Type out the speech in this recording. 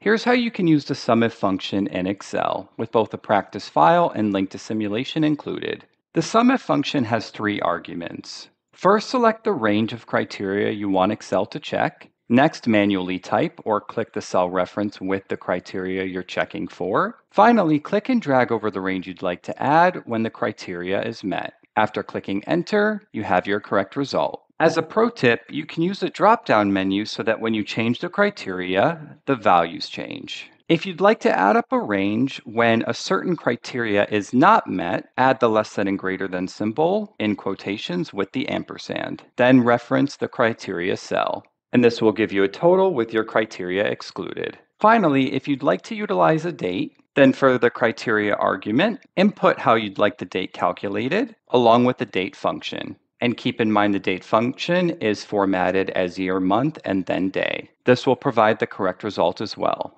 Here's how you can use the SUMIF function in Excel, with both a practice file and link to simulation included. The SUMIF function has three arguments. First, select the range of criteria you want Excel to check. Next, manually type or click the cell reference with the criteria you're checking for. Finally, click and drag over the range you'd like to add when the criteria is met. After clicking enter, you have your correct result. As a pro tip, you can use the drop-down menu so that when you change the criteria, the values change. If you'd like to add up a range when a certain criteria is not met, add the less than and greater than symbol in quotations with the ampersand. Then reference the criteria cell and this will give you a total with your criteria excluded. Finally, if you'd like to utilize a date, then for the criteria argument, input how you'd like the date calculated, along with the date function. And keep in mind the date function is formatted as year, month, and then day. This will provide the correct result as well.